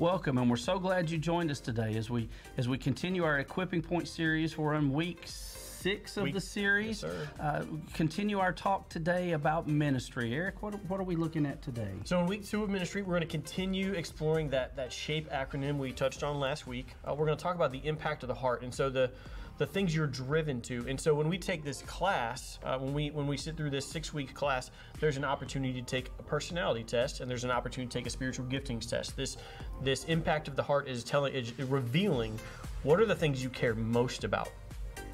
Welcome, and we're so glad you joined us today as we as we continue our equipping point series. We're in week six of Week- the series. Yes. Uh, continue our talk today about ministry. Eric, what, what are we looking at today? So in week two of ministry, we're going to continue exploring that that shape acronym we touched on last week. Uh, we're going to talk about the impact of the heart, and so the the things you're driven to. And so when we take this class, uh, when we when we sit through this six week class, there's an opportunity to take a personality test, and there's an opportunity to take a spiritual giftings test. This this impact of the heart is telling is revealing what are the things you care most about.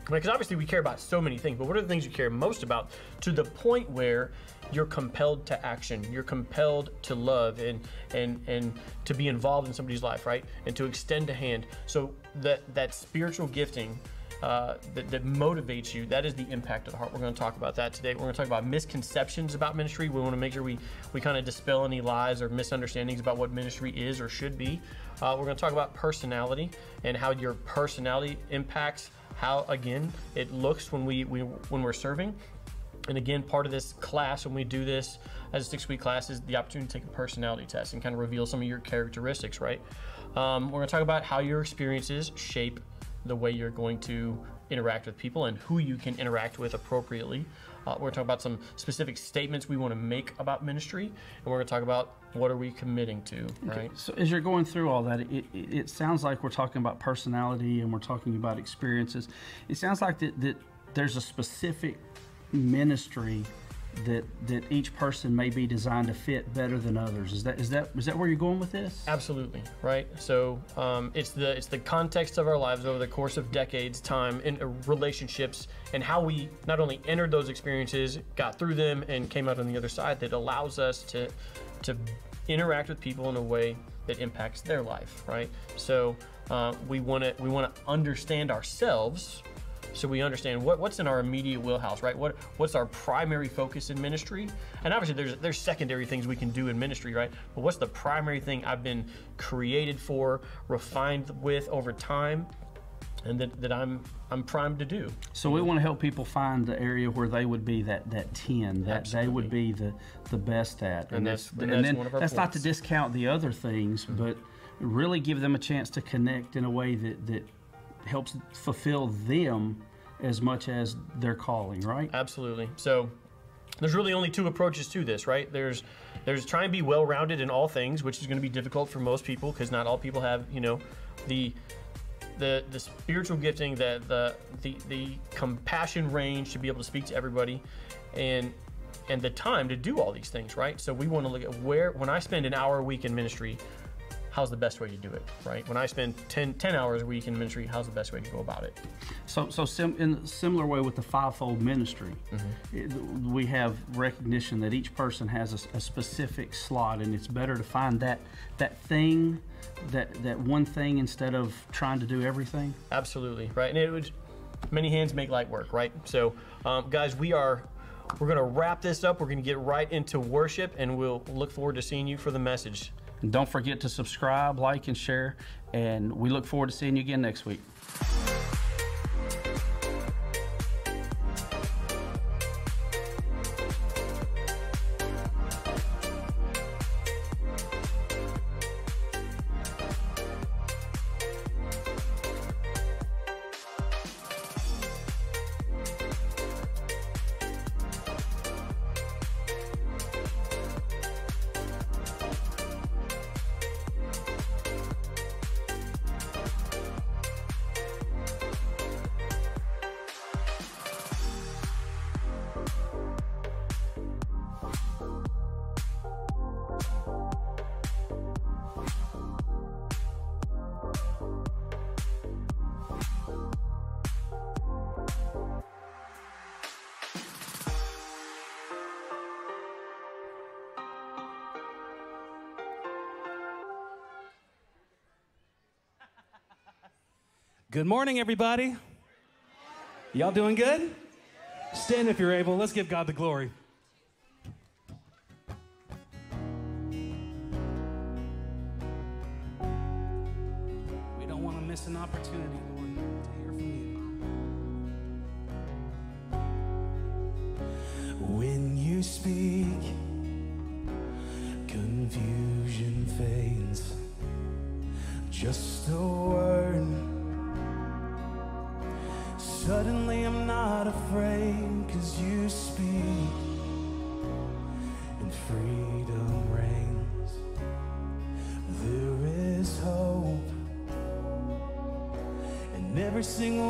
Because obviously we care about so many things, but what are the things you care most about to the point where you're compelled to action, you're compelled to love and and and to be involved in somebody's life, right? And to extend a hand. So that that spiritual gifting uh, that, that motivates you, that is the impact of the heart. We're going to talk about that today. We're going to talk about misconceptions about ministry. We want to make sure we, we kind of dispel any lies or misunderstandings about what ministry is or should be. Uh, we're going to talk about personality and how your personality impacts how again it looks when we, we when we're serving and again part of this class when we do this as a six week class is the opportunity to take a personality test and kind of reveal some of your characteristics right um, we're going to talk about how your experiences shape the way you're going to interact with people and who you can interact with appropriately uh, we're going to talk about some specific statements we want to make about ministry and we're going to talk about what are we committing to right So as you're going through all that, it, it, it sounds like we're talking about personality and we're talking about experiences. It sounds like that, that there's a specific ministry that that each person may be designed to fit better than others. Is that is that is that where you're going with this? Absolutely, right? So um, it's the it's the context of our lives over the course of decades, time, in uh, relationships, and how we not only entered those experiences, got through them, and came out on the other side that allows us to to interact with people in a way that impacts their life, right? So uh, we want to we want to understand ourselves so we understand what, what's in our immediate wheelhouse, right? What what's our primary focus in ministry? And obviously there's there's secondary things we can do in ministry, right? But what's the primary thing I've been created for, refined with over time, and that, that I'm I'm primed to do. So we want to help people find the area where they would be that that ten, that they would be the the best at, And that's- and and that's then one of our that's not to discount the other things, mm-hmm. but really give them a chance to connect in a way that that helps fulfill them as much as their calling, right? Absolutely. So there's really only two approaches to this, right? There's there's try and be well-rounded in all things, which is going to be difficult for most people because not all people have, you know, the the the spiritual gifting, the the the the compassion range to be able to speak to everybody and and the time to do all these things, right? So we want to look at where when I spend an hour a week in ministry, how's the best way to do it, right? When I spend 10, 10 hours a week in ministry, how's the best way to go about it? So, so sim, in a similar way with the fivefold ministry, Mm-hmm. it- we have recognition that each person has a specific slot, and it's better to find that that thing, that that one thing instead of trying to do everything. Absolutely, right? And it would many hands make light work, right? So, um, guys, we are we're gonna wrap this up. We're gonna get right into worship, and we'll look forward to seeing you for the message. Don't forget to subscribe, like, and share. And we look forward to seeing you again next week. Good morning, everybody. Y'all doing good? Stand if you're able. Let's give God the glory. We don't want to miss an opportunity, Lord, Senhor.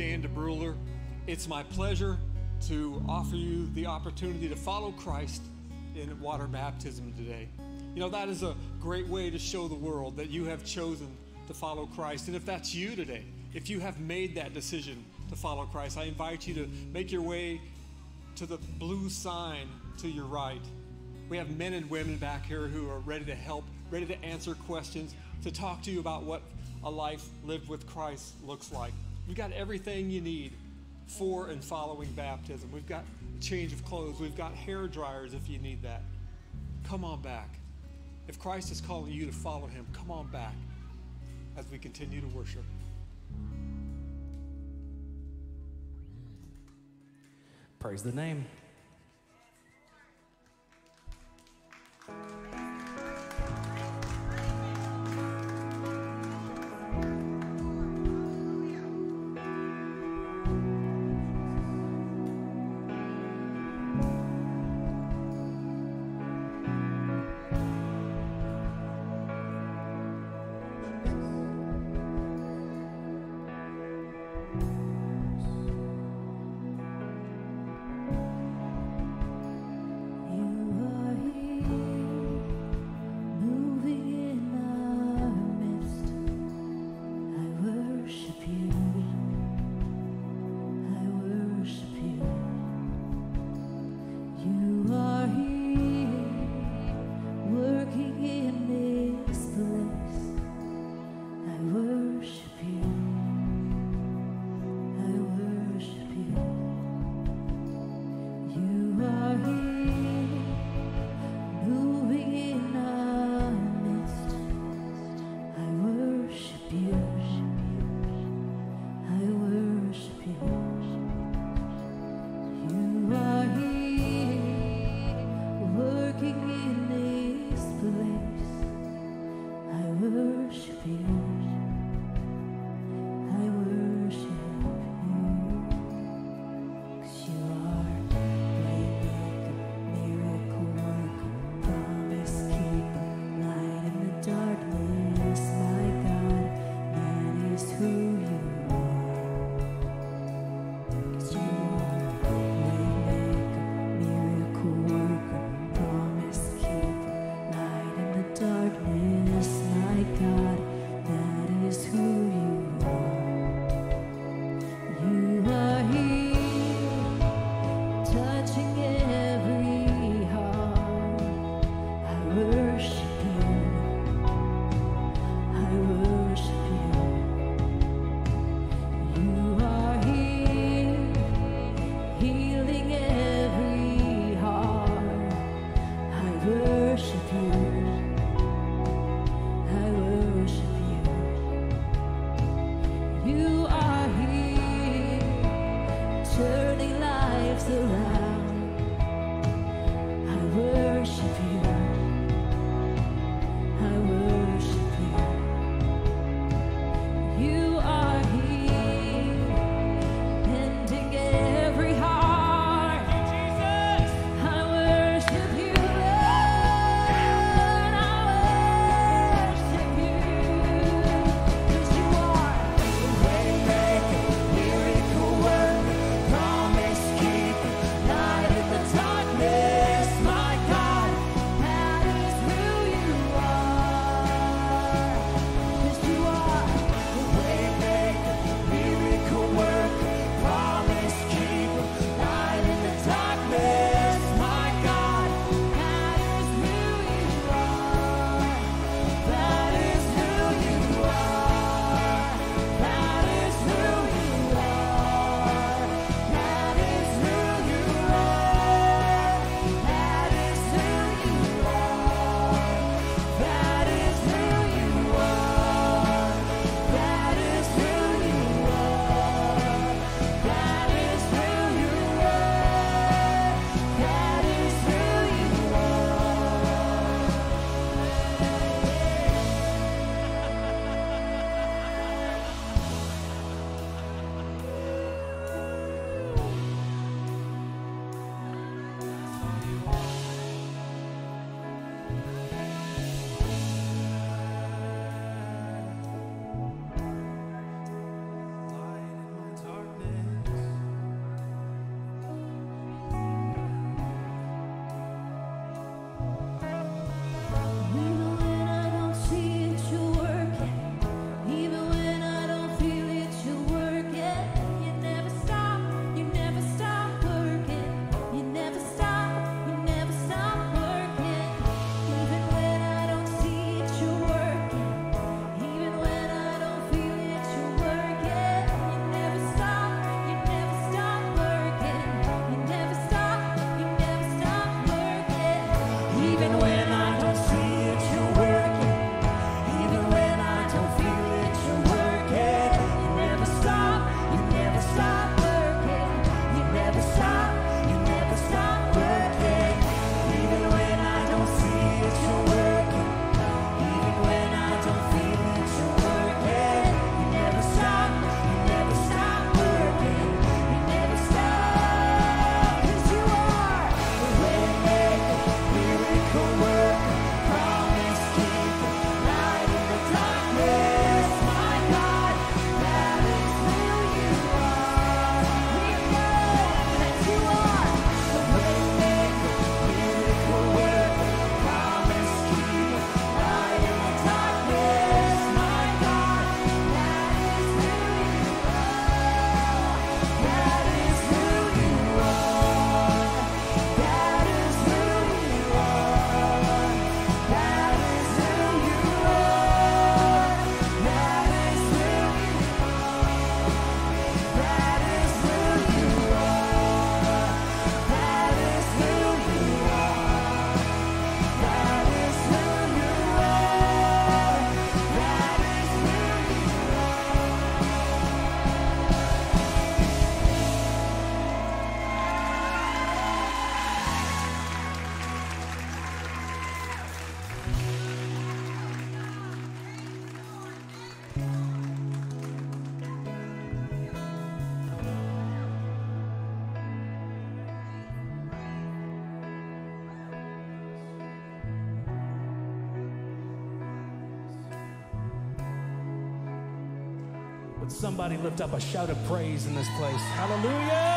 Dan DeBruler. It's my pleasure to offer you the opportunity to follow Christ in water baptism today. You know, that is a great way to show the world that you have chosen to follow Christ. And if that's you today, if you have made that decision to follow Christ, I invite you to make your way to the blue sign to your right. We have men and women back here who are ready to help, ready to answer questions, to talk to you about what a life lived with Christ looks like. You got everything you need for and following baptism. We've got change of clothes. We've got hair dryers if you need that. Come on back. If Christ is calling you to follow him, come on back as we continue to worship. Praise the name. somebody lift up a shout of praise in this place? Hallelujah.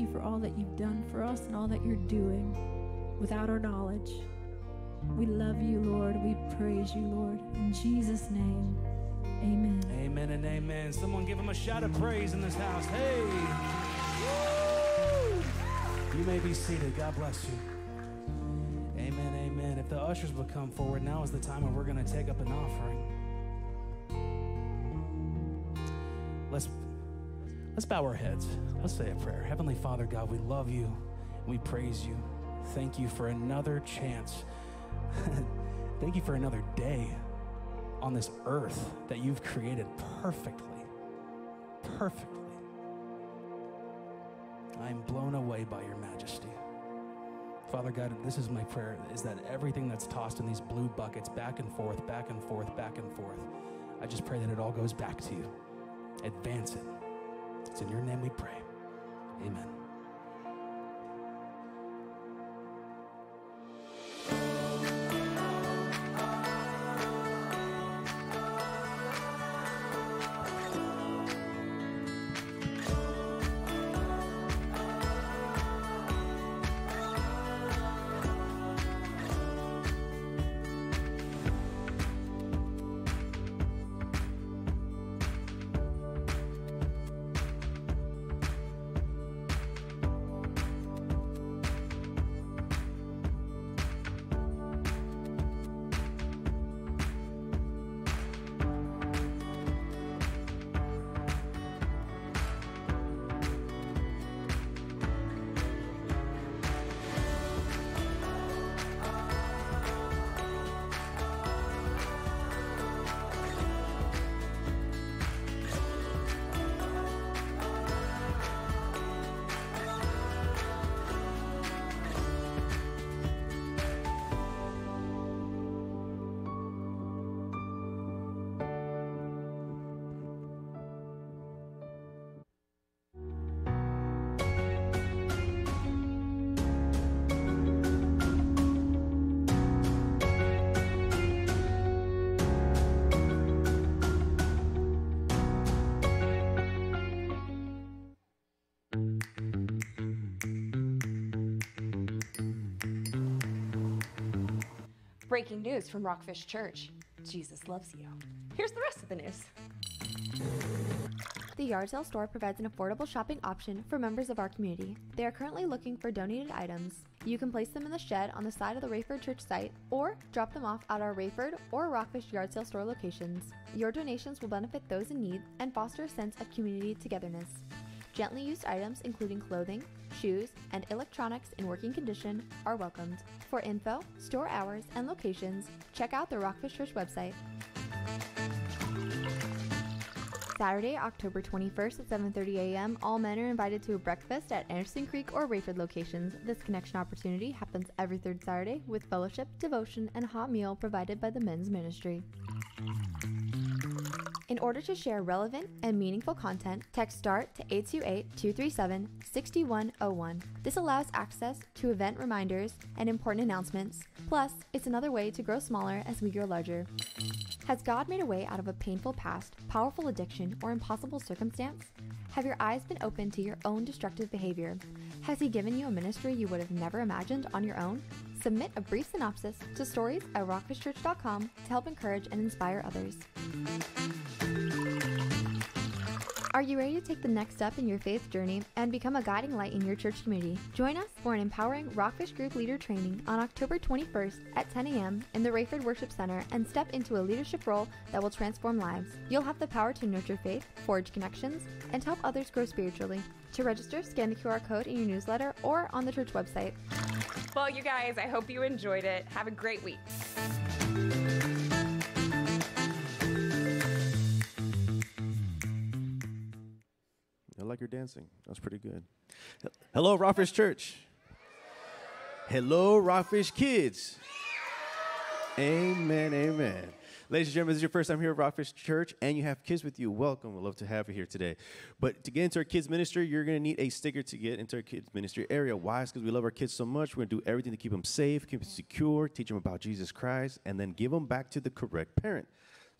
You for all that you've done for us and all that you're doing without our knowledge. We love you, Lord. We praise you, Lord. In Jesus' name, amen. Amen and amen. Someone give him a shout of praise in this house. Hey! Woo! You may be seated. God bless you. Amen, amen. If the ushers would come forward, now is the time when we're going to take up an offering. Let's let's bow our heads. Let's say a prayer. Heavenly Father God, we love you we praise you. Thank you for another chance. Thank you for another day on this earth that you've created perfectly. Perfectly. I am blown away by your majesty. Father God, this is my prayer is that everything that's tossed in these blue buckets back and forth, back and forth, back and forth, I just pray that it all goes back to you. Advance it. It's in your name we pray. Amen. Breaking news from Rockfish Church Jesus loves you. Here's the rest of the news. The yard sale store provides an affordable shopping option for members of our community. They are currently looking for donated items. You can place them in the shed on the side of the Raeford Church site or drop them off at our Raeford or Rockfish yard sale store locations. Your donations will benefit those in need and foster a sense of community togetherness. Gently used items, including clothing, shoes, and electronics in working condition, are welcomed. For info, store hours, and locations, check out the Rockfish Church website. Saturday, October 21st at 7:30 a.m., all men are invited to a breakfast at Anderson Creek or Raeford locations. This connection opportunity happens every third Saturday with fellowship, devotion, and hot meal provided by the men's ministry. In order to share relevant and meaningful content, text START to 828-237-6101. This allows access to event reminders and important announcements. Plus, it's another way to grow smaller as we grow larger. Has God made a way out of a painful past, powerful addiction, or impossible circumstance? Have your eyes been opened to your own destructive behavior? Has He given you a ministry you would have never imagined on your own? Submit a brief synopsis to stories at rockfishchurch.com to help encourage and inspire others. Are you ready to take the next step in your faith journey and become a guiding light in your church community? Join us for an empowering Rockfish Group leader training on October 21st at 10 a.m. in the Raeford Worship Center and step into a leadership role that will transform lives. You'll have the power to nurture faith, forge connections, and help others grow spiritually. To register, scan the QR code in your newsletter or on the church website. Well, you guys, I hope you enjoyed it. Have a great week. Like your dancing. That was pretty good. Hello, Rockfish Church. Hello, Rockfish Kids. Amen, amen. Ladies and gentlemen, this is your first time here at Rockfish Church and you have kids with you. Welcome. We'd love to have you here today. But to get into our kids' ministry, you're going to need a sticker to get into our kids' ministry area. Why? Because we love our kids so much. We're going to do everything to keep them safe, keep them secure, teach them about Jesus Christ, and then give them back to the correct parent.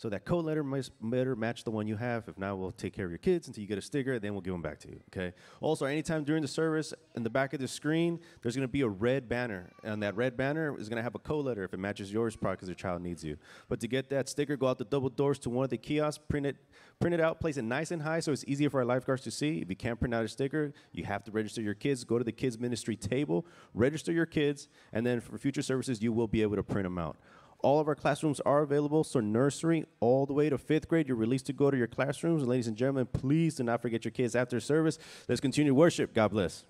So that code letter must better match the one you have. If not, we'll take care of your kids until you get a sticker, then we'll give them back to you. Okay. Also, anytime during the service, in the back of the screen, there's going to be a red banner, and that red banner is going to have a code letter. If it matches yours, probably because your child needs you. But to get that sticker, go out the double doors to one of the kiosks, print it, print it out, place it nice and high so it's easier for our lifeguards to see. If you can't print out a sticker, you have to register your kids. Go to the kids ministry table, register your kids, and then for future services, you will be able to print them out. All of our classrooms are available, so nursery all the way to fifth grade, you're released to go to your classrooms. Ladies and gentlemen, please do not forget your kids after service. Let's continue worship. God bless.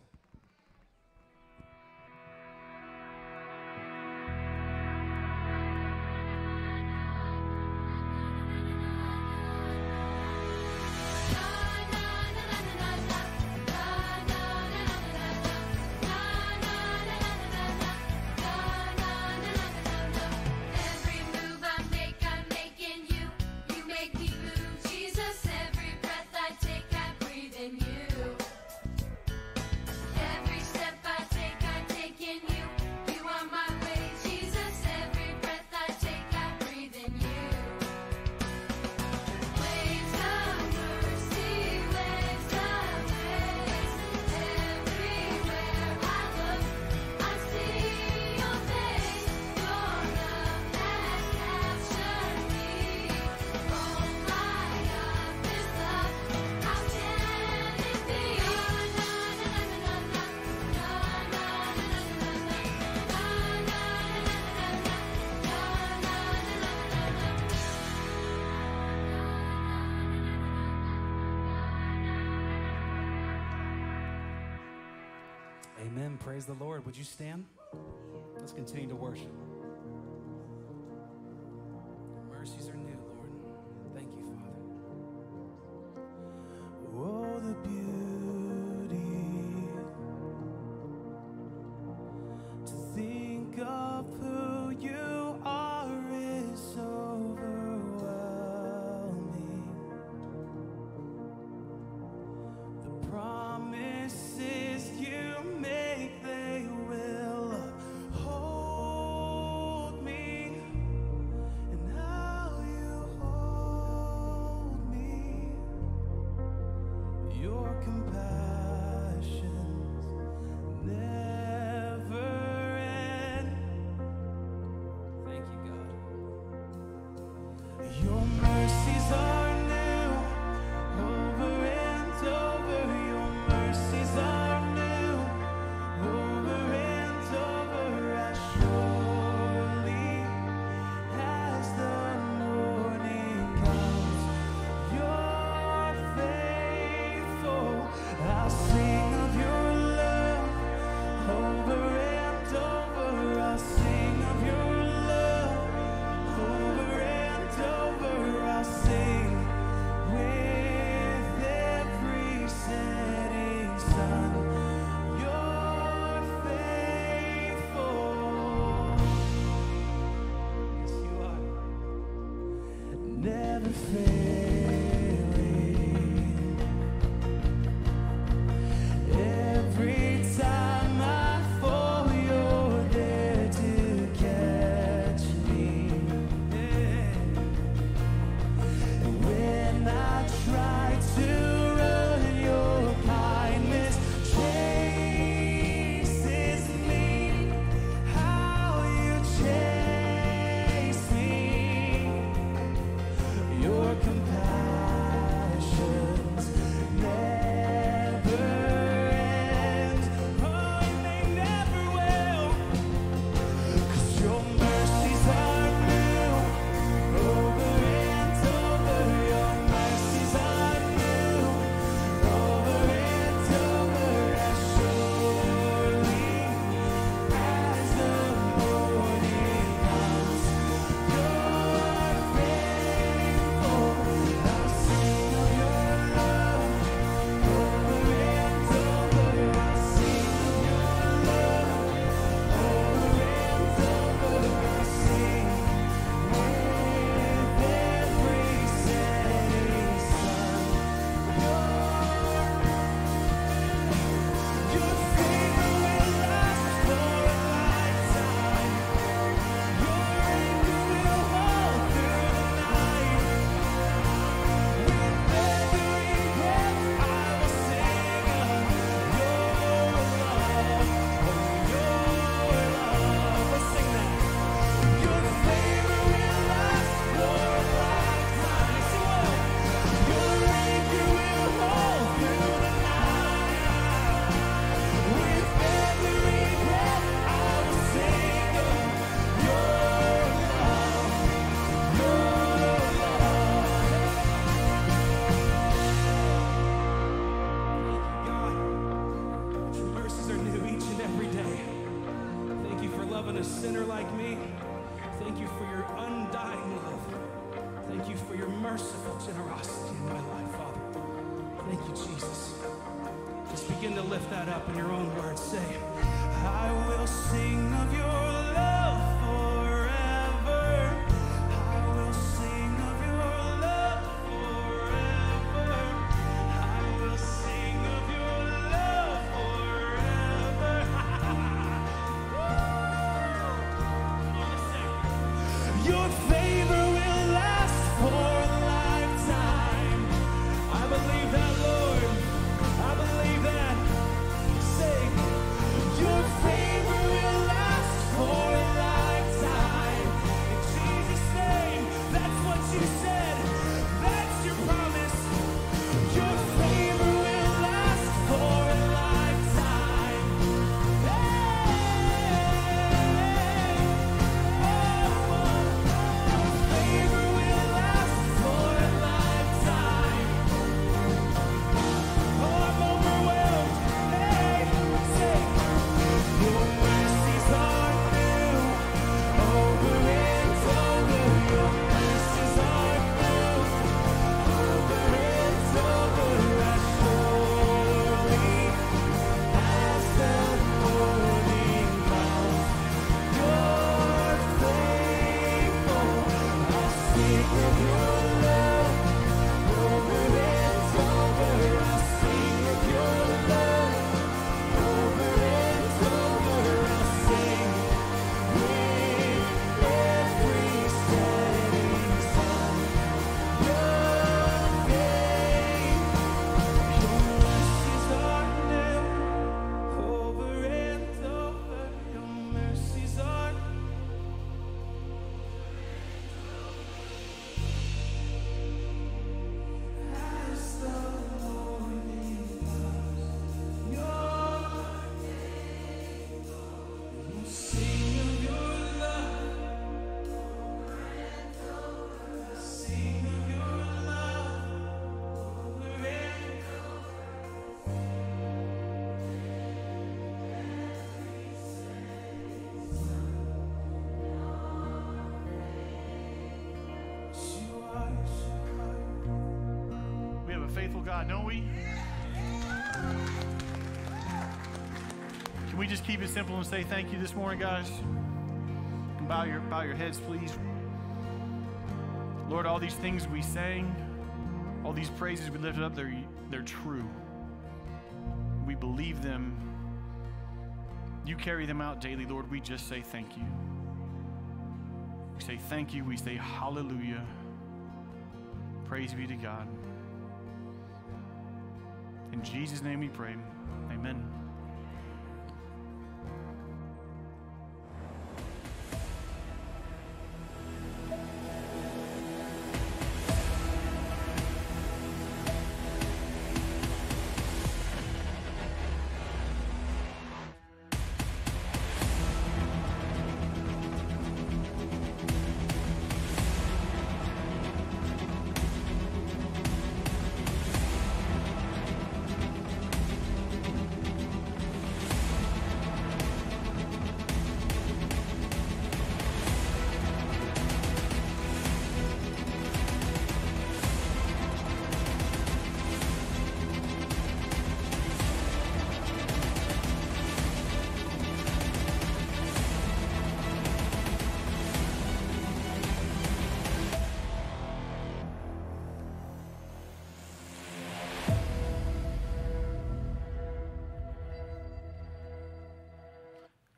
Amen. Praise the Lord. Would you stand? Let's continue to worship. Just keep it simple and say thank you this morning, guys? And bow your bow your heads, please. Lord, all these things we sang, all these praises we lifted up, they're they're true. We believe them. You carry them out daily, Lord. We just say thank you. We say thank you. We say hallelujah. Praise be to God. In Jesus' name we pray.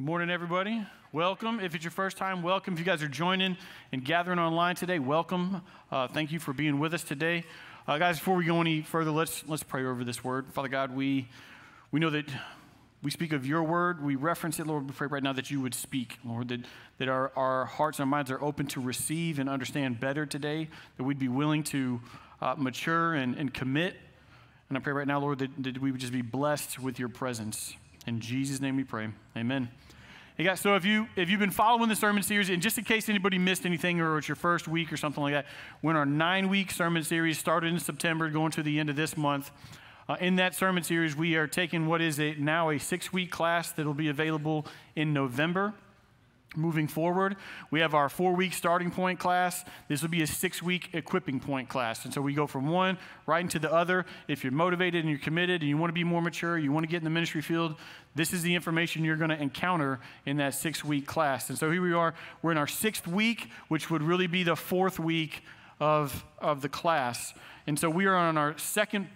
Morning, everybody. Welcome. If it's your first time, welcome. If you guys are joining and gathering online today, welcome. Uh, thank you for being with us today. Uh, guys, before we go any further, let's, let's pray over this word. Father God, we, we know that we speak of your word. We reference it, Lord. We pray right now that you would speak, Lord, that, that our, our hearts and our minds are open to receive and understand better today, that we'd be willing to uh, mature and, and commit. And I pray right now, Lord, that, that we would just be blessed with your presence. In Jesus' name we pray. Amen. Hey guys, so if you if you've been following the sermon series, and just in case anybody missed anything or it's your first week or something like that, we're in our nine-week sermon series, started in September, going to the end of this month. Uh, in that sermon series, we are taking what is a, now a six-week class that will be available in November. Moving forward, we have our four week starting point class. This will be a six week equipping point class. And so we go from one right into the other. If you're motivated and you're committed and you want to be more mature, you want to get in the ministry field, this is the information you're going to encounter in that six week class. And so here we are. We're in our sixth week, which would really be the fourth week of, of the class. And so we are on our second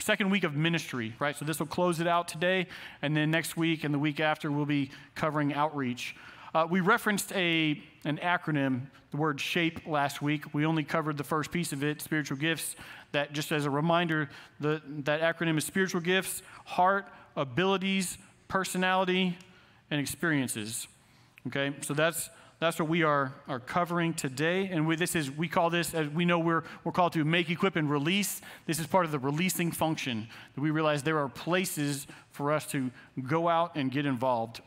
second week of ministry, right? So this will close it out today, and then next week and the week after we'll be covering outreach. Uh, we referenced a, an acronym, the word SHAPE, last week. We only covered the first piece of it, spiritual gifts. That, just as a reminder, the, that acronym is spiritual gifts, heart, abilities, personality, and experiences. Okay, so that's that's what we are, are covering today. And we, this is, we call this, as we know we're, we're called to make, equip, and release. This is part of the releasing function that we realize there are places for us to go out and get involved.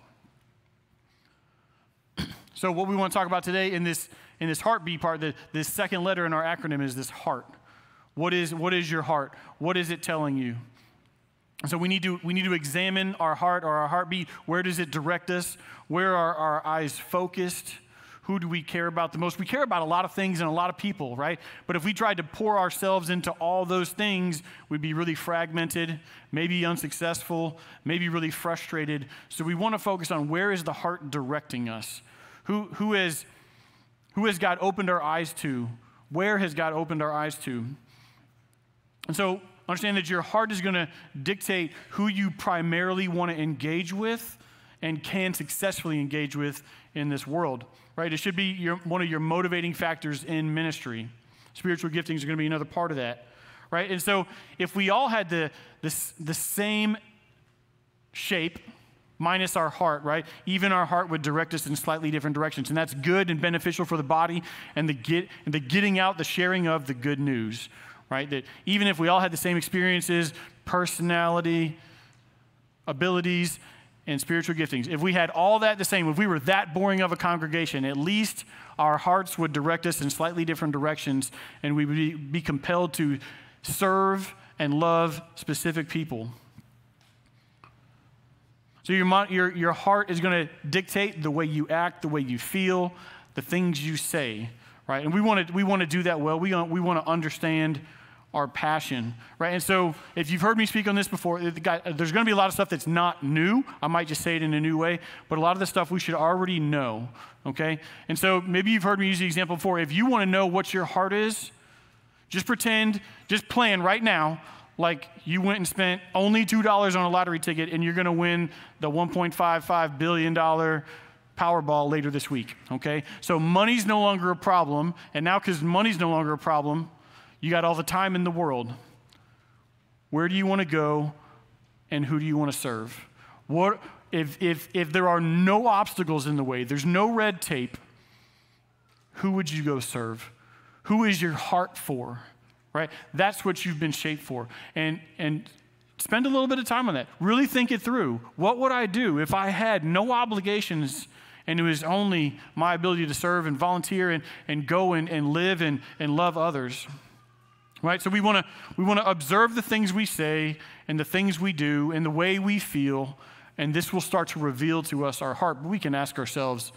So, what we want to talk about today in this, in this heartbeat part, the, this second letter in our acronym is this heart. What is, what is your heart? What is it telling you? So we need to we need to examine our heart or our heartbeat. Where does it direct us? Where are our eyes focused? Who do we care about the most? We care about a lot of things and a lot of people, right? But if we tried to pour ourselves into all those things, we'd be really fragmented, maybe unsuccessful, maybe really frustrated. So we want to focus on where is the heart directing us? Who who has who has God opened our eyes to? Where has God opened our eyes to? And so Understand that your heart is going to dictate who you primarily want to engage with and can successfully engage with in this world, right? It should be your, one of your motivating factors in ministry. Spiritual giftings are going to be another part of that, right? And so if we all had the, the, the same shape, minus our heart, right? Even our heart would direct us in slightly different directions. And that's good and beneficial for the body and the, get, and the getting out, the sharing of the good news, right? That even if we all had the same experiences, personality, abilities, and spiritual giftings, if we had all that the same, if we were that boring of a congregation, at least our hearts would direct us in slightly different directions and we would be, be compelled to serve and love specific people. So your, your, your heart is going to dictate the way you act, the way you feel, the things you say, right? And we want to we want to do that well. We we want to understand our passion, right? And so, if you've heard me speak on this before, there's going to be a lot of stuff that's not new. I might just say it in a new way, but a lot of the stuff we should already know, okay? And so, maybe you've heard me use the example before. If you want to know what your heart is, just pretend, just plan right now like you went and spent only $2 on a lottery ticket and you're going to win the $1.55 billion Powerball later this week, okay? So, money's no longer a problem. And now, because money's no longer a problem, you got all the time in the world. Where do you want to go and who do you want to serve? What, if, if, if there are no obstacles in the way, there's no red tape, who would you go serve? Who is your heart for? Right? That's what you've been shaped for. And, and spend a little bit of time on that. Really think it through. What would I do if I had no obligations and it was only my ability to serve and volunteer and, and go and, and live and, and love others? right? So we want to we want to observe the things we say and the things we do and the way we feel, and this will start to reveal to us our heart. But we can ask ourselves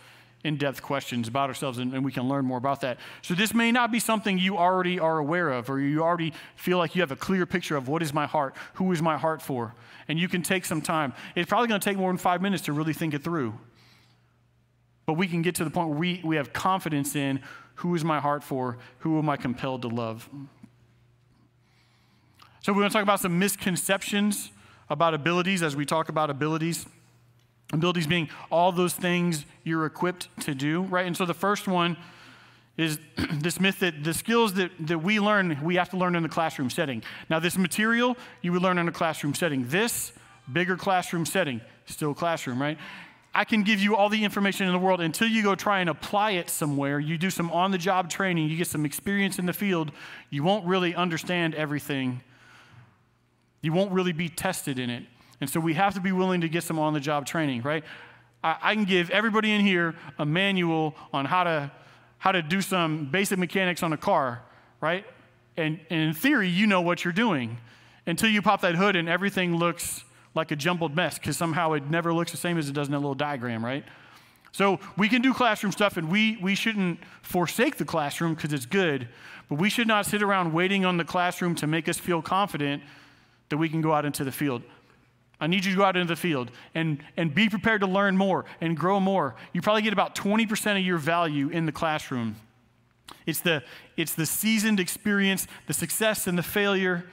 in-depth questions about ourselves and, and we can learn more about that. So this may not be something you already are aware of or you already feel like you have a clear picture of what is my heart, who is my heart for, and you can take some time. It's probably going to take more than five minutes to really think it through. But we can get to the point where we, we have confidence in who is my heart for, who am I compelled to love. So, we're going to talk about some misconceptions about abilities as we talk about abilities. Abilities being all those things you're equipped to do, right? And so the first one is this myth that the skills that, that we learn, we have to learn in the classroom setting. Now, this material you would learn in a classroom setting. This, bigger classroom setting, still classroom, right? I can give you all the information in the world until you go try and apply it somewhere. You do some on the job training, you get some experience in the field, you won't really understand everything you won't really be tested in it. And so we have to be willing to get some on the job training, right? I, I, can give everybody in here a manual on how to, how to do some basic mechanics on a car, right? And, and in theory, you know what you're doing until you pop that hood and everything looks like a jumbled mess because somehow it never looks the same as it does in that little diagram, right? So we can do classroom stuff, and we, we shouldn't forsake the classroom because it's good, but we should not sit around waiting on the classroom to make us feel confident that we can go out into the field. I need you to go out into the field and, and be prepared to learn more and grow more. You probably get about 20% of your value in the classroom. It's the, it's the seasoned experience, the success and the failure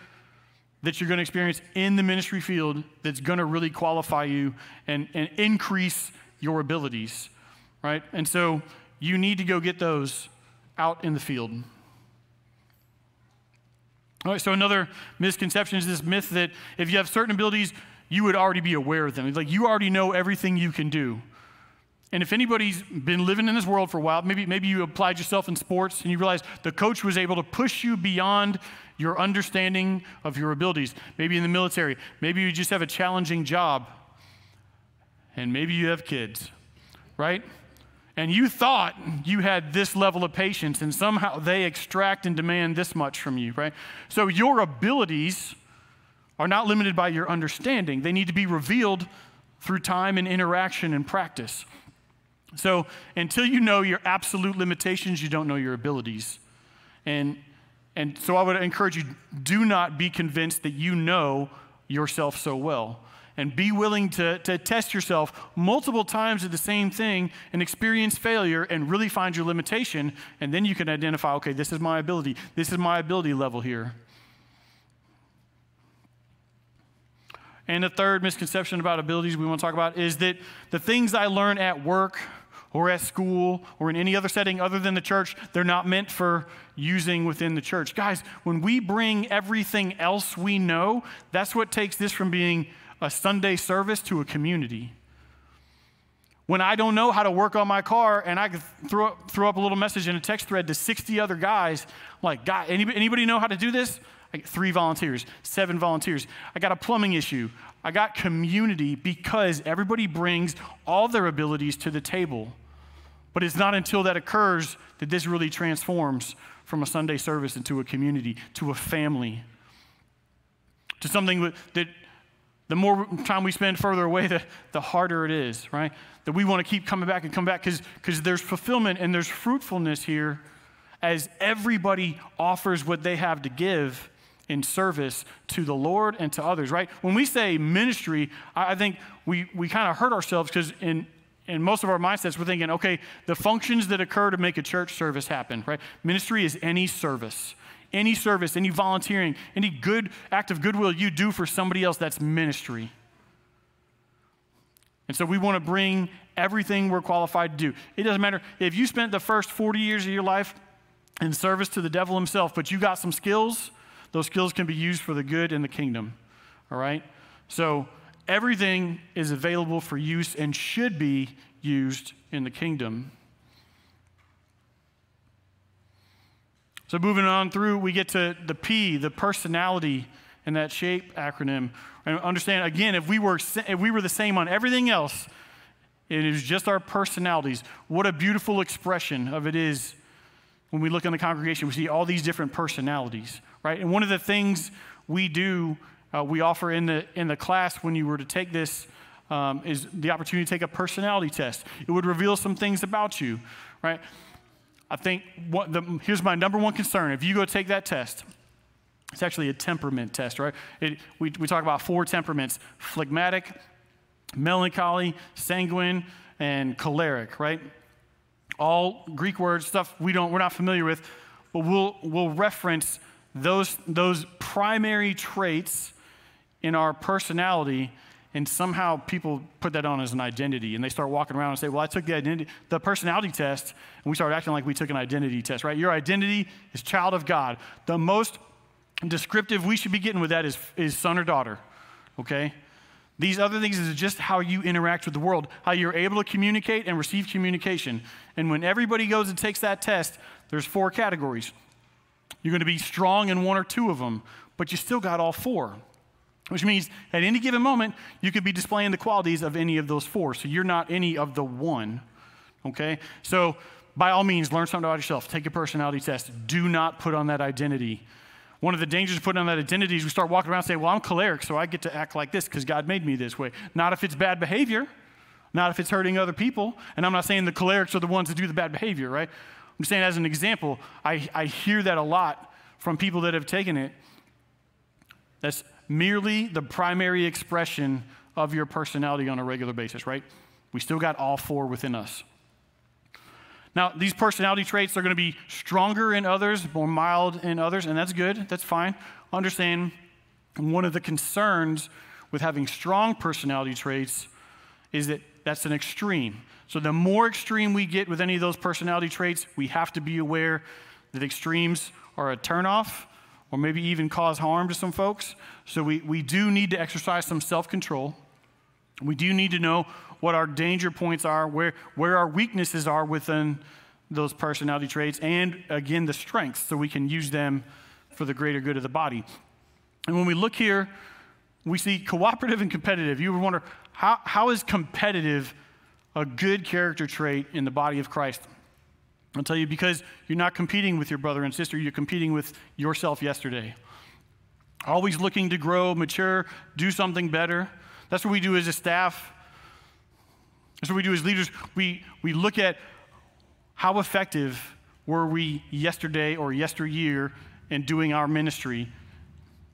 that you're going to experience in the ministry field that's going to really qualify you and, and increase your abilities, right? And so you need to go get those out in the field. All right, so another misconception is this myth that if you have certain abilities, you would already be aware of them. It's like you already know everything you can do. And if anybody's been living in this world for a while, maybe, maybe you applied yourself in sports and you realized the coach was able to push you beyond your understanding of your abilities. Maybe in the military, maybe you just have a challenging job, and maybe you have kids, right? And you thought you had this level of patience, and somehow they extract and demand this much from you, right? So your abilities are not limited by your understanding, they need to be revealed through time and interaction and practice. So until you know your absolute limitations, you don't know your abilities. And, and so I would encourage you do not be convinced that you know yourself so well. And be willing to, to test yourself multiple times at the same thing and experience failure and really find your limitation. And then you can identify okay, this is my ability, this is my ability level here. And the third misconception about abilities we want to talk about is that the things I learn at work or at school or in any other setting other than the church, they're not meant for using within the church. Guys, when we bring everything else we know, that's what takes this from being a Sunday service to a community. When I don't know how to work on my car and I throw up, throw up a little message in a text thread to 60 other guys, I'm like, God, anybody, anybody know how to do this? I get three volunteers, seven volunteers. I got a plumbing issue. I got community because everybody brings all their abilities to the table. But it's not until that occurs that this really transforms from a Sunday service into a community, to a family, to something that the more time we spend further away, the, the harder it is, right? That we want to keep coming back and come back because there's fulfillment and there's fruitfulness here as everybody offers what they have to give in service to the Lord and to others, right? When we say ministry, I think we, we kind of hurt ourselves because in, in most of our mindsets, we're thinking, okay, the functions that occur to make a church service happen, right? Ministry is any service, any service, any volunteering, any good act of goodwill you do for somebody else, that's ministry. And so we want to bring everything we're qualified to do. It doesn't matter if you spent the first 40 years of your life in service to the devil himself, but you got some skills those skills can be used for the good in the kingdom. All right? So everything is available for use and should be used in the kingdom. So moving on through, we get to the P, the personality in that shape acronym. And understand again, if we were if we were the same on everything else, it is just our personalities. What a beautiful expression of it is when we look in the congregation. We see all these different personalities right? And one of the things we do, uh, we offer in the, in the class when you were to take this um, is the opportunity to take a personality test. It would reveal some things about you, right? I think what the, here's my number one concern. If you go take that test, it's actually a temperament test, right? It, we, we talk about four temperaments phlegmatic, melancholy, sanguine, and choleric, right? All Greek words, stuff we don't, we're not familiar with, but we'll, we'll reference those, those primary traits in our personality and somehow people put that on as an identity and they start walking around and say well i took the identity the personality test and we start acting like we took an identity test right? Your identity is child of god. The most descriptive we should be getting with that is, is son or daughter okay? These other things is just how you interact with the world how you're able to communicate and receive communication. And when everybody goes and takes that test there's four categories you're going to be strong in one or two of them, but you still got all four. Which means at any given moment, you could be displaying the qualities of any of those four. So you're not any of the one. Okay? So by all means, learn something about yourself. Take a personality test. Do not put on that identity. One of the dangers of putting on that identity is we start walking around and say, Well, I'm choleric, so I get to act like this because God made me this way. Not if it's bad behavior. Not if it's hurting other people. And I'm not saying the cholerics are the ones that do the bad behavior, right? I'm saying as an example, I, I hear that a lot from people that have taken it. That's merely the primary expression of your personality on a regular basis, right? We still got all four within us. Now, these personality traits are going to be stronger in others, more mild in others, and that's good. That's fine. Understand one of the concerns with having strong personality traits is that that's an extreme. So, the more extreme we get with any of those personality traits, we have to be aware that extremes are a turnoff or maybe even cause harm to some folks. So, we, we do need to exercise some self control. We do need to know what our danger points are, where, where our weaknesses are within those personality traits, and again, the strengths, so we can use them for the greater good of the body. And when we look here, we see cooperative and competitive. You would wonder, how, how is competitive a good character trait in the body of Christ? I'll tell you, because you're not competing with your brother and sister, you're competing with yourself yesterday. Always looking to grow, mature, do something better. That's what we do as a staff. That's what we do as leaders. We, we look at how effective were we yesterday or yesteryear in doing our ministry,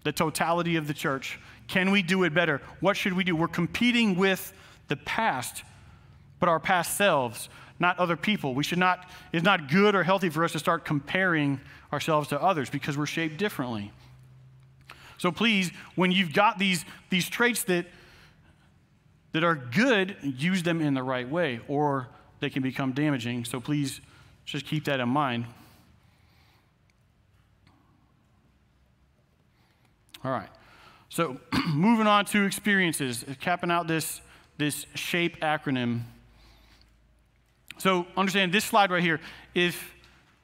the totality of the church. Can we do it better? What should we do? We're competing with the past, but our past selves, not other people. We should not, it's not good or healthy for us to start comparing ourselves to others because we're shaped differently. So please, when you've got these, these traits that, that are good, use them in the right way, or they can become damaging. So please just keep that in mind. All right. So moving on to experiences, capping out this, this SHAPE acronym. So understand this slide right here. If,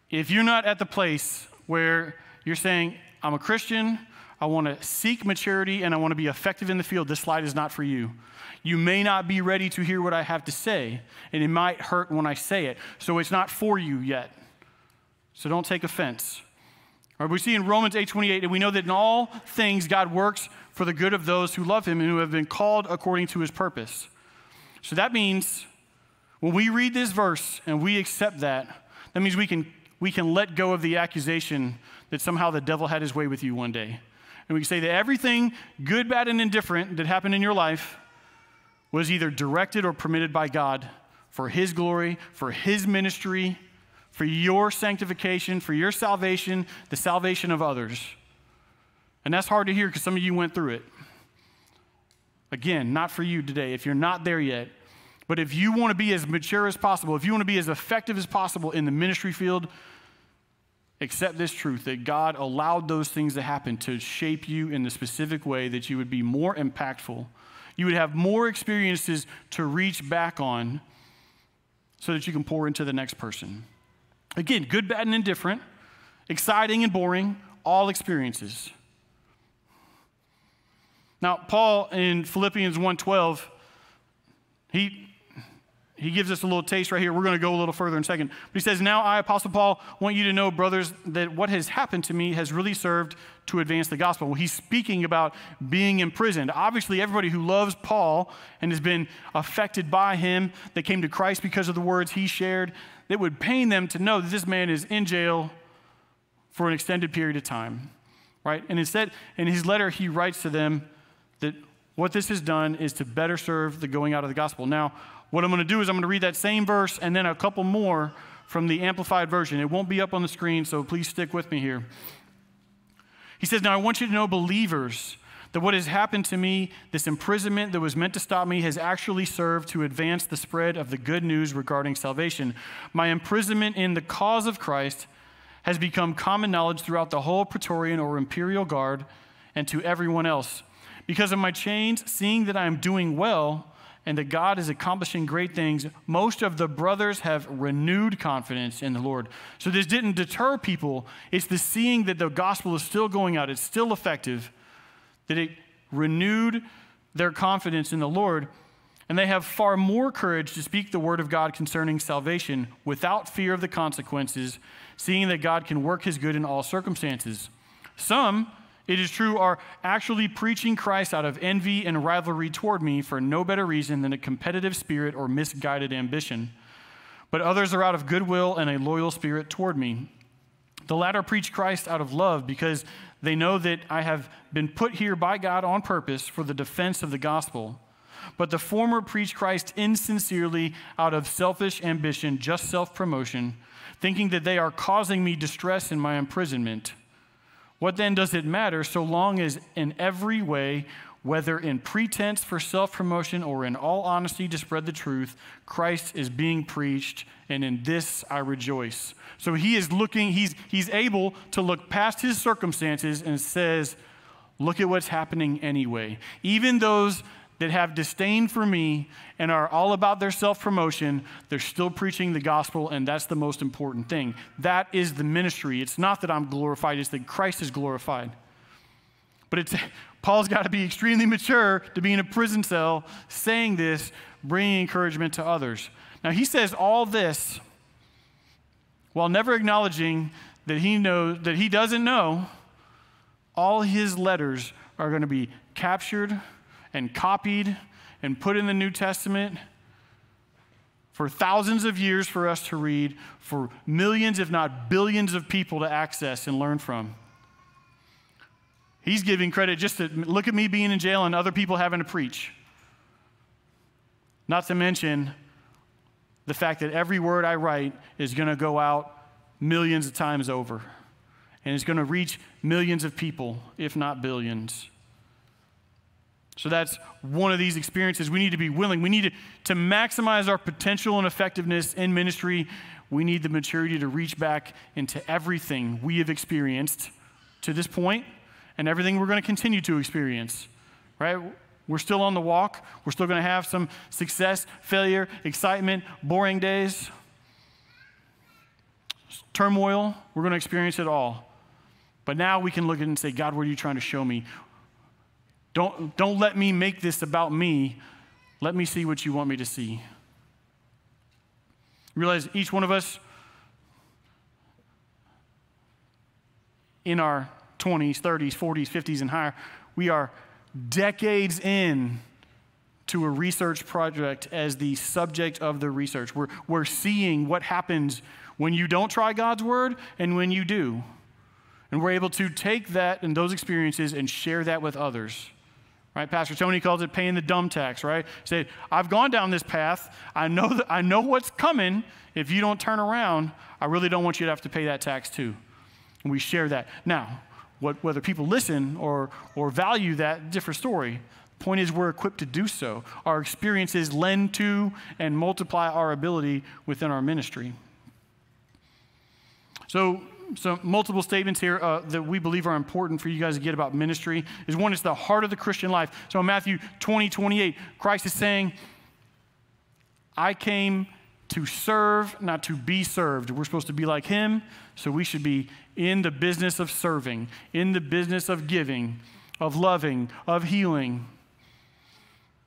if you're not at the place where you're saying, I'm a Christian, I want to seek maturity, and I want to be effective in the field, this slide is not for you. You may not be ready to hear what I have to say, and it might hurt when I say it. So it's not for you yet. So don't take offense. Right, we see in Romans 8:28, and we know that in all things God works for the good of those who love him and who have been called according to his purpose. So that means when we read this verse and we accept that, that means we can, we can let go of the accusation that somehow the devil had his way with you one day. And we can say that everything good, bad, and indifferent that happened in your life was either directed or permitted by God for his glory, for his ministry, for your sanctification, for your salvation, the salvation of others. And that's hard to hear because some of you went through it. Again, not for you today if you're not there yet. But if you want to be as mature as possible, if you want to be as effective as possible in the ministry field, accept this truth that God allowed those things to happen to shape you in the specific way that you would be more impactful. You would have more experiences to reach back on so that you can pour into the next person. Again, good, bad, and indifferent, exciting and boring, all experiences. Now, Paul in Philippians 1:12, he he gives us a little taste right here. We're going to go a little further in a second. But he says, Now I, Apostle Paul, want you to know, brothers, that what has happened to me has really served to advance the gospel. Well, he's speaking about being imprisoned. Obviously, everybody who loves Paul and has been affected by him, that came to Christ because of the words he shared, it would pain them to know that this man is in jail for an extended period of time. Right? And instead, in his letter, he writes to them that what this has done is to better serve the going out of the gospel. Now, what I'm going to do is I'm going to read that same verse and then a couple more from the Amplified Version. It won't be up on the screen, so please stick with me here. He says, Now I want you to know, believers, that what has happened to me, this imprisonment that was meant to stop me, has actually served to advance the spread of the good news regarding salvation. My imprisonment in the cause of Christ has become common knowledge throughout the whole Praetorian or Imperial Guard and to everyone else. Because of my chains, seeing that I am doing well, and that God is accomplishing great things, most of the brothers have renewed confidence in the Lord. So this didn't deter people. It's the seeing that the gospel is still going out, it's still effective, that it renewed their confidence in the Lord. And they have far more courage to speak the word of God concerning salvation without fear of the consequences, seeing that God can work his good in all circumstances. Some, it is true, are actually preaching Christ out of envy and rivalry toward me for no better reason than a competitive spirit or misguided ambition. But others are out of goodwill and a loyal spirit toward me. The latter preach Christ out of love because they know that I have been put here by God on purpose for the defense of the gospel. But the former preach Christ insincerely out of selfish ambition, just self promotion, thinking that they are causing me distress in my imprisonment. What then does it matter so long as in every way, whether in pretense for self promotion or in all honesty to spread the truth, Christ is being preached, and in this I rejoice. So he is looking, he's, he's able to look past his circumstances and says, Look at what's happening anyway. Even those that have disdain for me and are all about their self promotion, they're still preaching the gospel, and that's the most important thing. That is the ministry. It's not that I'm glorified, it's that Christ is glorified. But it's, Paul's got to be extremely mature to be in a prison cell saying this, bringing encouragement to others. Now, he says all this while never acknowledging that he knows that he doesn't know all his letters are going to be captured and copied and put in the New Testament for thousands of years for us to read, for millions, if not billions, of people to access and learn from. He's giving credit just to look at me being in jail and other people having to preach. Not to mention the fact that every word I write is going to go out millions of times over. And it's going to reach millions of people, if not billions. So that's one of these experiences. We need to be willing. We need to, to maximize our potential and effectiveness in ministry. We need the maturity to reach back into everything we have experienced to this point and everything we're going to continue to experience, right? We're still on the walk. We're still going to have some success, failure, excitement, boring days, turmoil. We're going to experience it all. But now we can look at it and say, God, what are you trying to show me? Don't, don't let me make this about me. Let me see what you want me to see. Realize each one of us in our 20s, 30s, 40s, 50s, and higher, we are decades in to a research project as the subject of the research. We're, we're seeing what happens when you don't try God's word and when you do. And we're able to take that and those experiences and share that with others. Right? Pastor Tony calls it paying the dumb tax, right? Say, I've gone down this path. I know that I know what's coming. If you don't turn around, I really don't want you to have to pay that tax too. And we share that. Now, what, whether people listen or, or value that, different story. Point is, we're equipped to do so. Our experiences lend to and multiply our ability within our ministry. So, so multiple statements here uh, that we believe are important for you guys to get about ministry is one, it's the heart of the Christian life. So in Matthew 20, 28, Christ is saying, I came to serve, not to be served. We're supposed to be like him, so we should be in the business of serving, in the business of giving, of loving, of healing.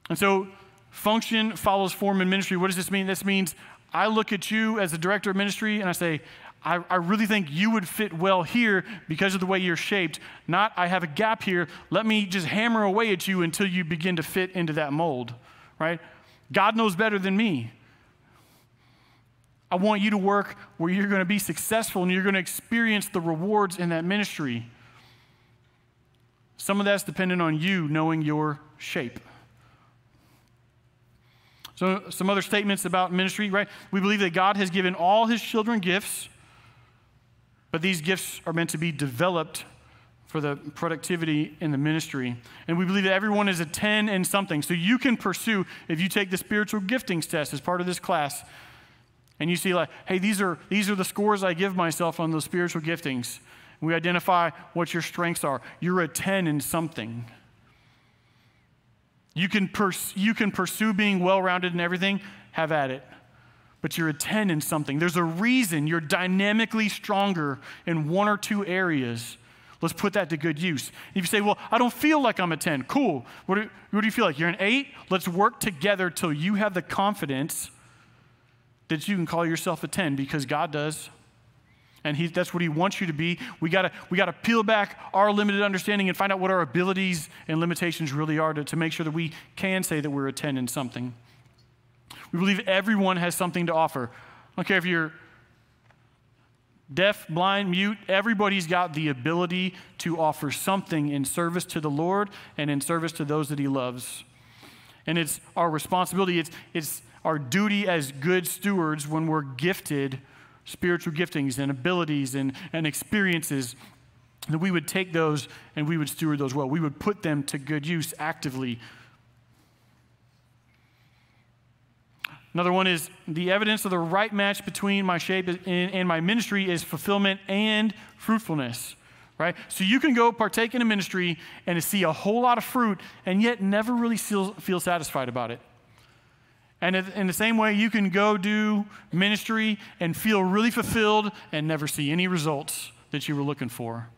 And so function follows form in ministry. What does this mean? This means I look at you as the director of ministry and I say, I, I, really think you would fit well here because of the way you're shaped. Not, I have a gap here. Let me just hammer away at you until you begin to fit into that mold, right? God knows better than me. I want you to work where you're going to be successful and you're going to experience the rewards in that ministry. Some of that's dependent on you knowing your shape. So, some other statements about ministry, right? We believe that God has given all his children gifts, but these gifts are meant to be developed for the productivity in the ministry. And we believe that everyone is a 10 in something. So you can pursue, if you take the spiritual giftings test as part of this class, and you see like, hey, these are, these are the scores I give myself on those spiritual giftings. We identify what your strengths are. You're a 10 in something. You can, pers- you can pursue being well rounded in everything, have at it. But you're a 10 in something. There's a reason you're dynamically stronger in one or two areas. Let's put that to good use. If you say, well, I don't feel like I'm a 10, cool. What do, what do you feel like? You're an 8? Let's work together till you have the confidence that you can call yourself a 10 because God does. and he, that's what he wants you to be. We gotta, we gotta peel back our limited understanding and find out what our abilities and limitations really are to, to make sure that we can say that we're a 10 in something. We believe everyone has something to offer. I don't care if you're deaf, blind, mute, everybody's got the ability to offer something in service to the Lord and in service to those that He loves. And it's our responsibility, it's, it's our duty as good stewards when we're gifted spiritual giftings and abilities and, and experiences that we would take those and we would steward those well. We would put them to good use actively. Another one is the evidence of the right match between my shape and, my ministry is fulfillment and fruitfulness. Right? So you can go partake in a ministry and see a whole lot of fruit and yet never really feel satisfied about it. And in the same way, you can go do ministry and feel really fulfilled and never see any results that you were looking for.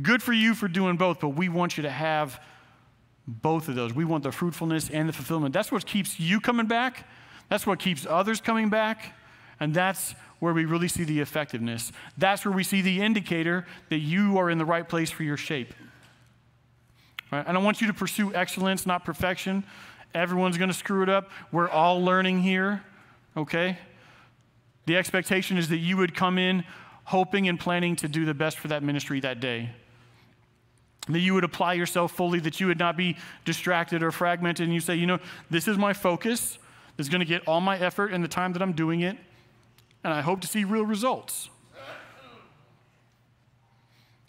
Good for you for doing both, but we want you to have both of those. We want the fruitfulness and the fulfillment. That's what keeps you coming back. That's what keeps others coming back. And that's where we really see the effectiveness. That's where we see the indicator that you are in the right place for your shape. Right? And I want you to pursue excellence, not perfection. Everyone's going to screw it up. We're all learning here, okay? The expectation is that you would come in hoping and planning to do the best for that ministry that day. That you would apply yourself fully, that you would not be distracted or fragmented, and you say, you know, this is my focus. This is going to get all my effort and the time that I'm doing it, and I hope to see real results.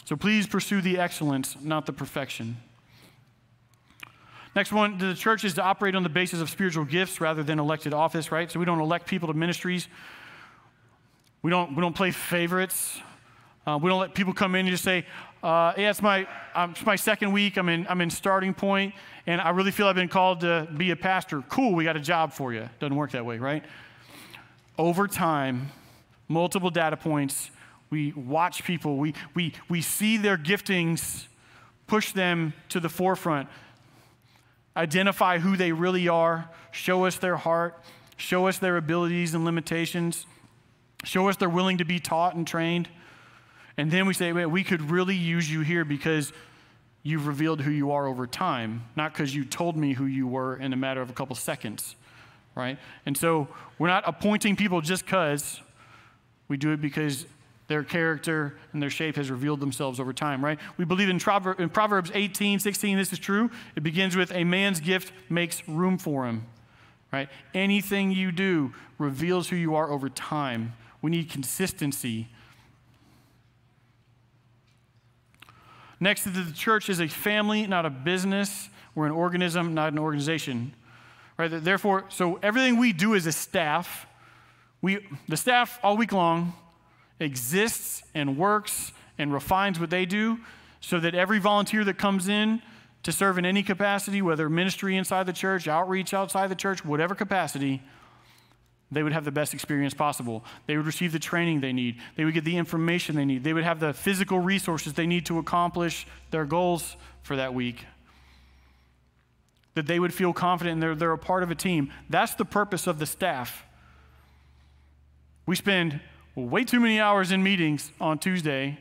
So please pursue the excellence, not the perfection. Next one, the church is to operate on the basis of spiritual gifts rather than elected office, right? So we don't elect people to ministries. We don't, we don't play favorites. Uh, we don't let people come in and just say, uh, yeah, it's my, um, it's my second week. I'm in, I'm in starting point, and I really feel I've been called to be a pastor. Cool, we got a job for you. Doesn't work that way, right? Over time, multiple data points, we watch people, we, we, we see their giftings, push them to the forefront, identify who they really are, show us their heart, show us their abilities and limitations, show us they're willing to be taught and trained. And then we say, wait, we could really use you here because you've revealed who you are over time, not because you told me who you were in a matter of a couple seconds, right? And so we're not appointing people just because. We do it because their character and their shape has revealed themselves over time, right? We believe in, in Proverbs 18, 16, this is true. It begins with a man's gift makes room for him, right? Anything you do reveals who you are over time. We need consistency Next the church is a family, not a business. We're an organism, not an organization. Right? Therefore, so everything we do as a staff, we, the staff all week long exists and works and refines what they do so that every volunteer that comes in to serve in any capacity, whether ministry inside the church, outreach outside the church, whatever capacity, they would have the best experience possible. They would receive the training they need. They would get the information they need. They would have the physical resources they need to accomplish their goals for that week. That they would feel confident and they're, they're a part of a team. That's the purpose of the staff. We spend way too many hours in meetings on Tuesday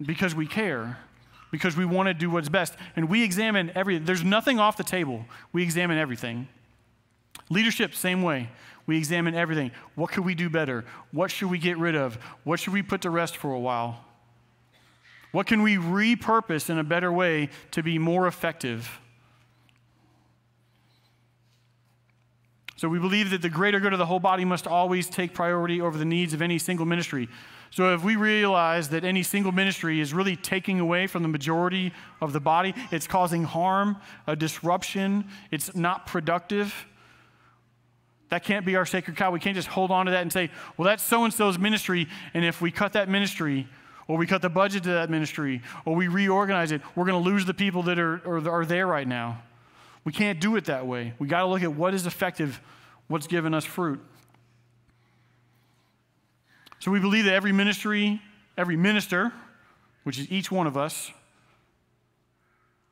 because we care, because we want to do what's best. And we examine everything. There's nothing off the table. We examine everything. Leadership, same way. We examine everything. What could we do better? What should we get rid of? What should we put to rest for a while? What can we repurpose in a better way to be more effective? So we believe that the greater good of the whole body must always take priority over the needs of any single ministry. So if we realize that any single ministry is really taking away from the majority of the body, it's causing harm, a disruption, it's not productive, that can't be our sacred cow. We can't just hold on to that and say, well, that's so and so's ministry, and if we cut that ministry, or we cut the budget to that ministry, or we reorganize it, we're going to lose the people that are, are, are there right now. We can't do it that way. We got to look at what is effective, what's given us fruit. So we believe that every ministry, every minister, which is each one of us,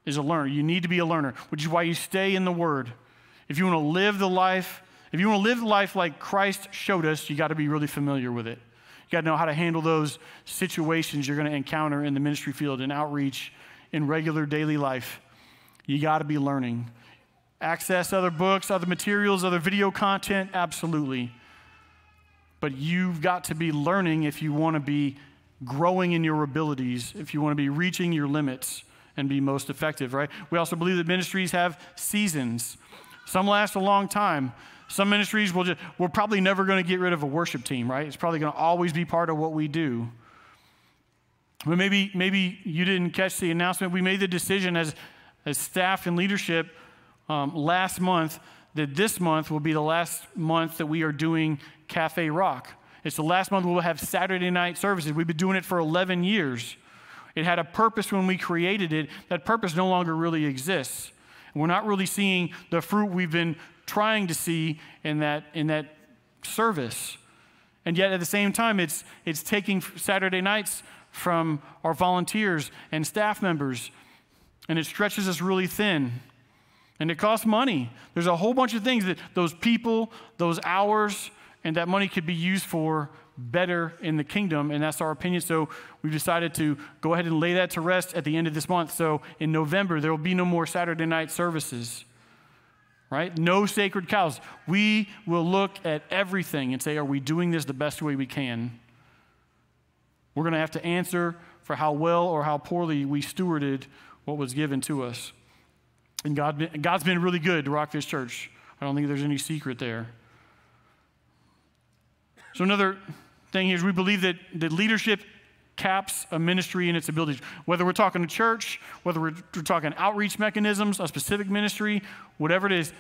is a learner. You need to be a learner, which is why you stay in the Word. If you want to live the life If you want to live the life like Christ showed us, you got to be really familiar with it. You got to know how to handle those situations you're going to encounter in the ministry field and outreach in regular daily life. You got to be learning. Access other books, other materials, other video content, absolutely. But you've got to be learning if you want to be growing in your abilities, if you want to be reaching your limits and be most effective, right? We also believe that ministries have seasons. Some last a long time. Some ministries will just, we're probably never going to get rid of a worship team, right? It's probably going to always be part of what we do. But maybe, maybe you didn't catch the announcement. We made the decision as, as staff and leadership um, last month that this month will be the last month that we are doing Cafe Rock. It's the last month we'll have Saturday night services. We've been doing it for 11 years. It had a purpose when we created it. That purpose no longer really exists. And we're not really seeing the fruit we've been trying to see in that, in that service. And yet at the same time, it's, it's taking Saturday nights from our volunteers and staff members, and it stretches us really thin. And it costs money. There's a whole bunch of things that those people, those hours, and that money could be used for better in the kingdom, and that's our opinion. So we've decided to go ahead and lay that to rest at the end of this month. So in November, there will be no more Saturday night services, right? No sacred cows. We will look at everything and say, are we doing this the best way we can? We're going to have to answer for how well or how poorly we stewarded what was given to us. And God, God's been really good to Rockfish Church. I don't think there's any secret there. So, another thing is we believe that, that leadership caps a ministry and its abilities. Whether we're talking to church, whether we're, we're talking outreach mechanisms, a specific ministry, whatever it is,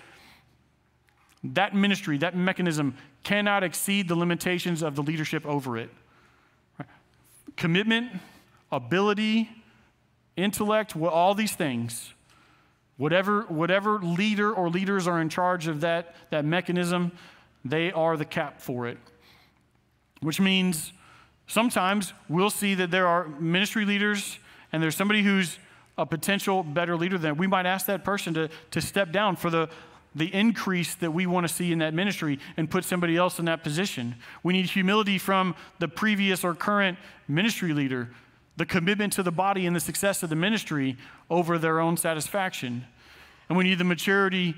that ministry, that mechanism cannot exceed the limitations of the leadership over it. Commitment, ability, intellect, all these things Whatever, whatever leader or leaders are in charge of that, that mechanism, they are the cap for it. Which means sometimes we'll see that there are ministry leaders and there's somebody who's a potential better leader than we might ask that person to, to step down for the, the increase that we want to see in that ministry and put somebody else in that position. We need humility from the previous or current ministry leader the commitment to the body and the success of the ministry over their own satisfaction. And we need the maturity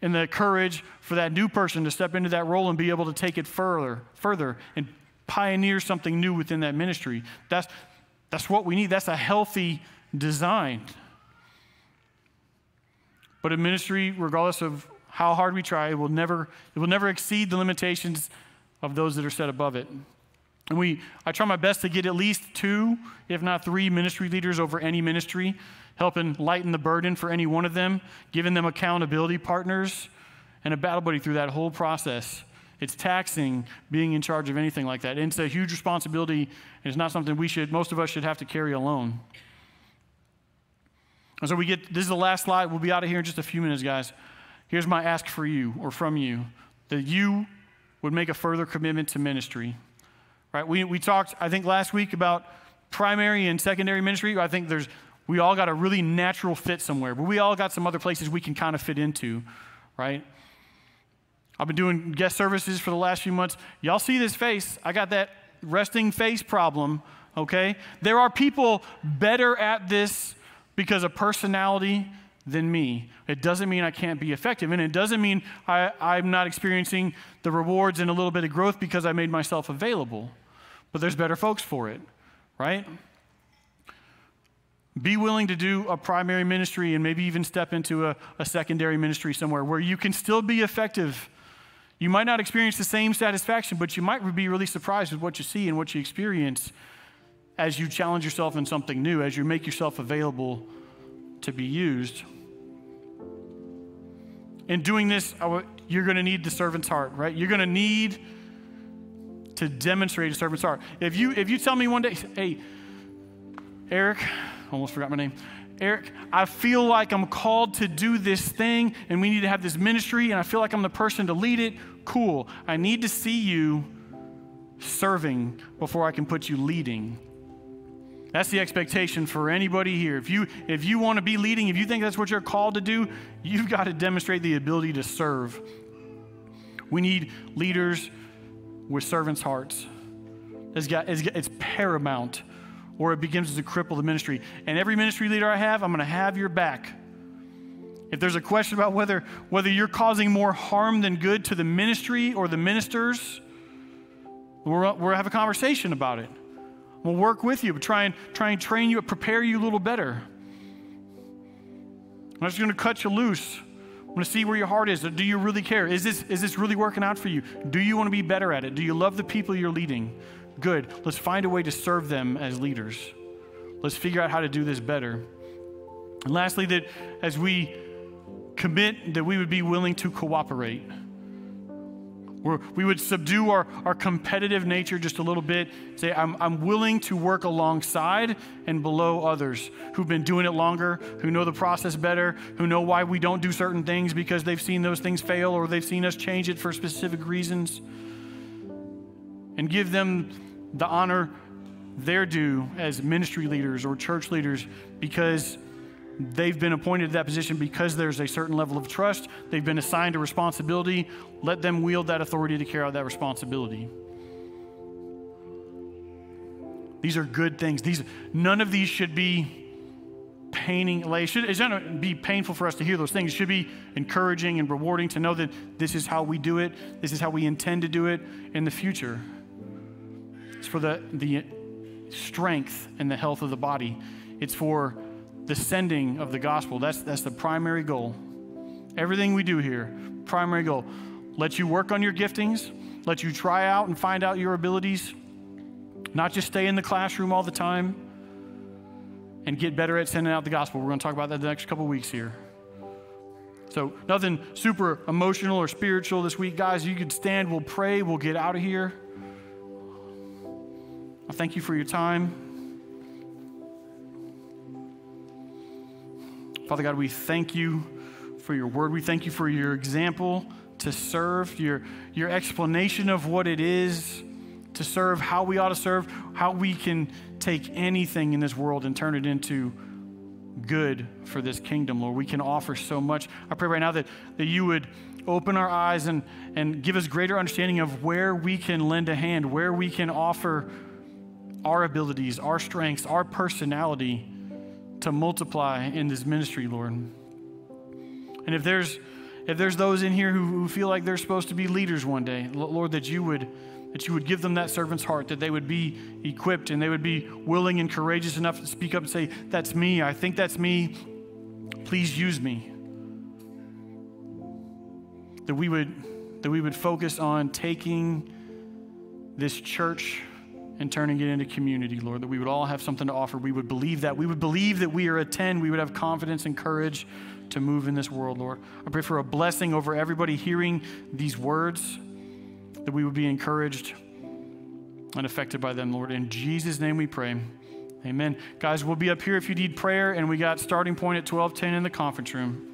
and the courage for that new person to step into that role and be able to take it further, further and pioneer something new within that ministry. That's, that's what we need. That's a healthy design. But a ministry, regardless of how hard we try, it will never, it will never exceed the limitations of those that are set above it. And we, I try my best to get at least two, if not three, ministry leaders over any ministry, helping lighten the burden for any one of them, giving them accountability partners, and a battle buddy through that whole process. It's taxing being in charge of anything like that. And it's a huge responsibility, and it's not something we should, most of us should have to carry alone. And so we get, this is the last slide. We'll be out of here in just a few minutes, guys. Here's my ask for you or from you that you would make a further commitment to ministry right? We, we talked, I think, last week about primary and secondary ministry. I think there's, we all got a really natural fit somewhere, but we all got some other places we can kind of fit into, right? I've been doing guest services for the last few months. Y'all see this face? I got that resting face problem, okay? There are people better at this because of personality than me. It doesn't mean I can't be effective. And it doesn't mean I, I'm not experiencing the rewards and a little bit of growth because I made myself available but there's better folks for it, right? Be willing to do a primary ministry and maybe even step into a, a, secondary ministry somewhere where you can still be effective. You might not experience the same satisfaction, but you might be really surprised with what you see and what you experience as you challenge yourself in something new, as you make yourself available to be used. In doing this, you're going to need the servant's heart, right? You're going to need to demonstrate a servant's heart. If you if you tell me one day, hey, Eric, almost forgot my name. Eric, I feel like I'm called to do this thing and we need to have this ministry and I feel like I'm the person to lead it. Cool. I need to see you serving before I can put you leading. That's the expectation for anybody here. If you if you want to be leading, if you think that's what you're called to do, you've got to demonstrate the ability to serve We need leaders with servants' hearts. It's, got, it's, it's paramount, or it begins to cripple the ministry. And every ministry leader I have, I'm going to have your back. If there's a question about whether, whether you're causing more harm than good to the ministry or the ministers, we'll, we'll have a conversation about it. We'll work with you, try and, try and train you, prepare you a little better. I'm not just going to cut you loose. I'm going to see where your heart is. Do you really care? Is this, is this really working out for you? Do you want to be better at it? Do you love the people you're leading? Good. Let's find a way to serve them as leaders. Let's figure out how to do this better. And lastly, that as we commit, that we would be willing to cooperate. We're, we would subdue our, our competitive nature just a little bit. Say, I'm, I'm willing to work alongside and below others who've been doing it longer, who know the process better, who know why we don't do certain things because they've seen those things fail or they've seen us change it for specific reasons. And give them the honor their due as ministry leaders or church leaders because They've been appointed to that position because there's a certain level of trust. They've been assigned a responsibility. Let them wield that authority to carry out that responsibility. These are good things. These none of these should be paining. Like it, should, be painful for us to hear those things. It should be encouraging and rewarding to know that this is how we do it. This is how we intend to do it in the future. It's for the the strength and the health of the body. It's for the sending of the gospel. That's, that's the primary goal. Everything we do here, primary goal. Let you work on your giftings, let you try out and find out your abilities, not just stay in the classroom all the time and get better at sending out the gospel. We're going to talk about that the next couple weeks here. So, nothing super emotional or spiritual this week, guys. You can stand, we'll pray, we'll get out of here. I thank you for your time. Father God, we thank you for your word. We thank you for your example to serve, your, your explanation of what it is to serve, how we ought to serve, how we can take anything in this world and turn it into good for this kingdom, Lord. We can offer so much. I pray right now that, that you would open our eyes and, and give us greater understanding of where we can lend a hand, where we can offer our abilities, our strengths, our personality to multiply in this ministry, Lord. And if there's if there's those in here who, who feel like they're supposed to be leaders one day, Lord, that you would that you would give them that servant's heart, that they would be equipped and they would be willing and courageous enough to speak up and say, That's me. I think that's me. Please use me. That we would that we would focus on taking this church and turning it into community, Lord, that we would all have something to offer. We would believe that. We would believe that we are a 10. We would have confidence and courage to move in this world, Lord. I pray for a blessing over everybody hearing these words, that we would be encouraged and affected by them, Lord. In Jesus' name we pray. Amen. Guys, we'll be up here if you need prayer, and we got starting point at 1210 in the conference room.